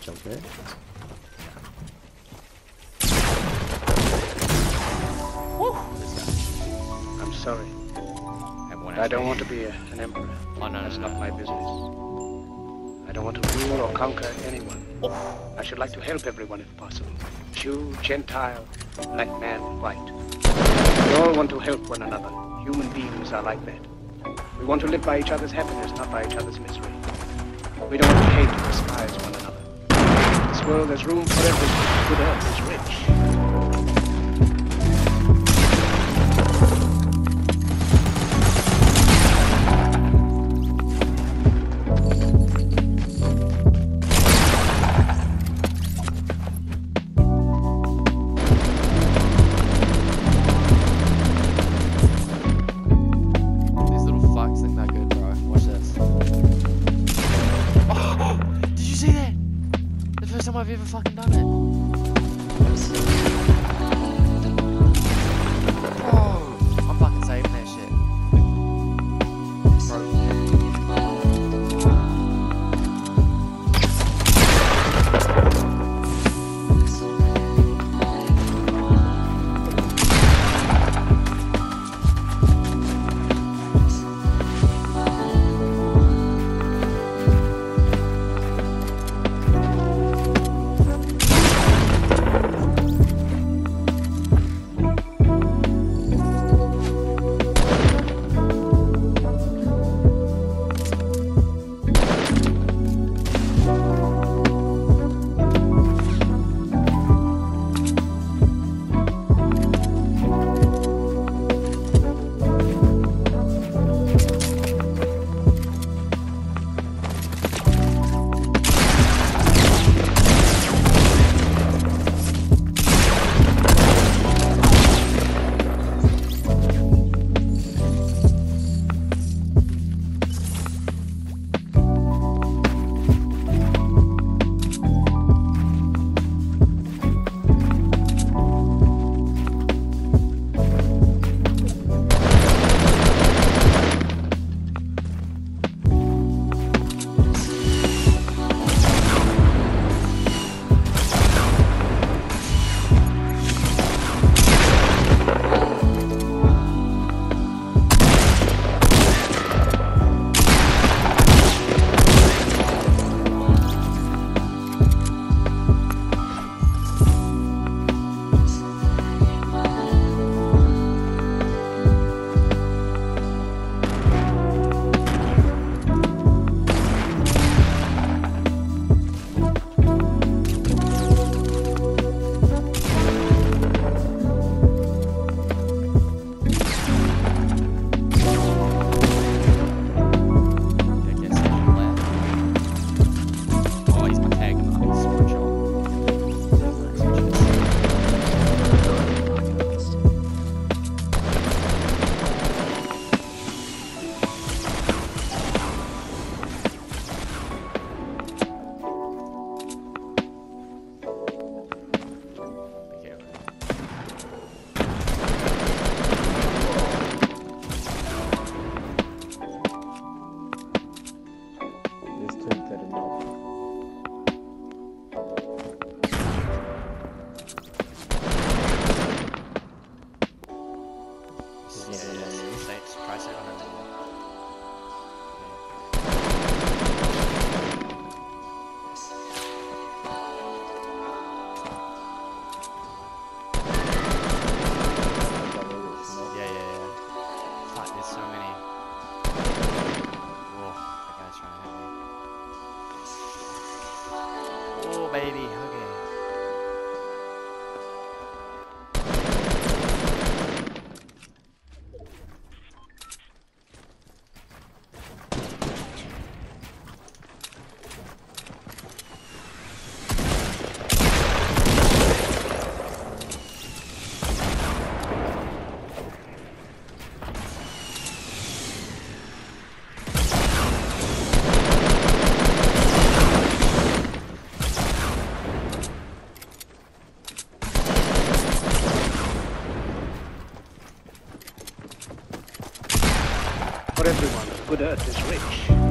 jump there. Woo! I'm sorry. I, I don't want to be a, an emperor. Oh, no, That's no, not no. my business. I don't want to rule or conquer anyone. Oh. I should like to help everyone if possible. Jew, Gentile, black man, white. We all want to help one another. Human beings are like that. We want to live by each other's happiness, not by each other's misery. We don't want to hate world, there's room for everyone. Good earth is rich. For everyone, good earth is rich.